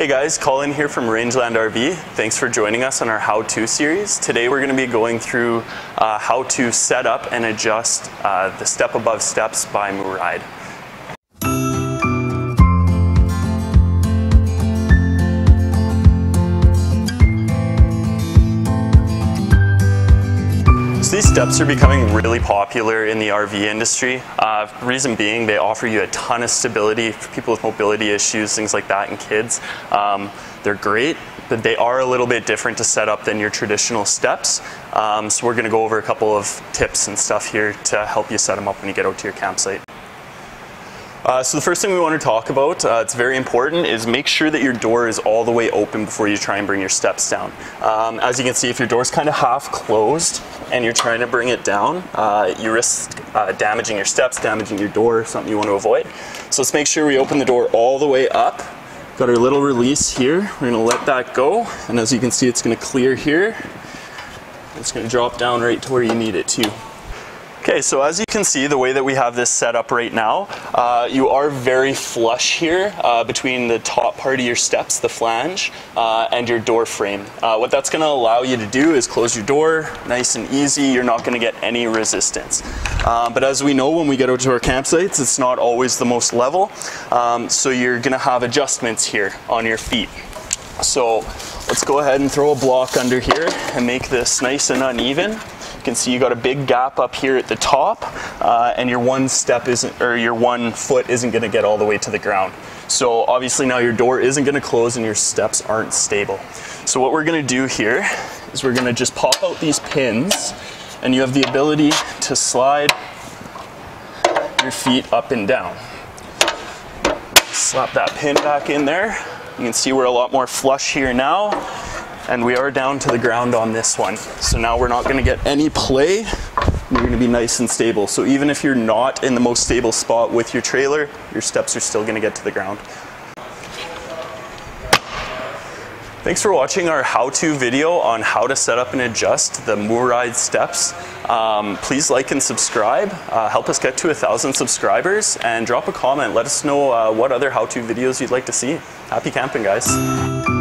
Hey guys, Collin here from Rangeland RV. Thanks for joining us on our how-to series. Today we're going to be going through uh, how to set up and adjust uh, the step above steps by MorRyde. These steps are becoming really popular in the RV industry. Uh, reason being, they offer you a ton of stability for people with mobility issues, things like that, and kids. Um, they're great, but they are a little bit different to set up than your traditional steps. Um, so we're going to go over a couple of tips and stuff here to help you set them up when you get out to your campsite. Uh, so the first thing we want to talk about, uh, it's very important, is make sure that your door is all the way open before you try and bring your steps down. Um, as you can see, if your door is kind of half closed and you're trying to bring it down, uh, you risk uh, damaging your steps, damaging your door, something you want to avoid. So let's make sure we open the door all the way up. Got our little release here. We're going to let that go, and as you can see, it's going to clear here. It's going to drop down right to where you need it to. Okay, so as you can see, the way that we have this set up right now, uh, you are very flush here uh, between the top part of your steps, the flange, uh, and your door frame. Uh, what that's going to allow you to do is close your door nice and easy. You're not going to get any resistance. Um, but as we know, when we get out to our campsites, it's not always the most level. Um, so you're going to have adjustments here on your feet. So let's go ahead and throw a block under here and make this nice and uneven. You can see you got a big gap up here at the top, uh, and your one step isn't, or your one foot isn't going to get all the way to the ground. So obviously now your door isn't going to close and your steps aren't stable. So what we're going to do here is we're going to just pop out these pins, and you have the ability to slide your feet up and down. Slap that pin back in there. You can see we're a lot more flush here now and we are down to the ground on this one. So now we're not gonna get any play, you're gonna be nice and stable. So even if you're not in the most stable spot with your trailer, your steps are still gonna get to the ground. Thanks for watching our how-to video on how to set up and adjust the MorRyde steps. Um, please like and subscribe. Uh, help us get to a thousand subscribers and drop a comment. Let us know uh, what other how-to videos you'd like to see. Happy camping, guys.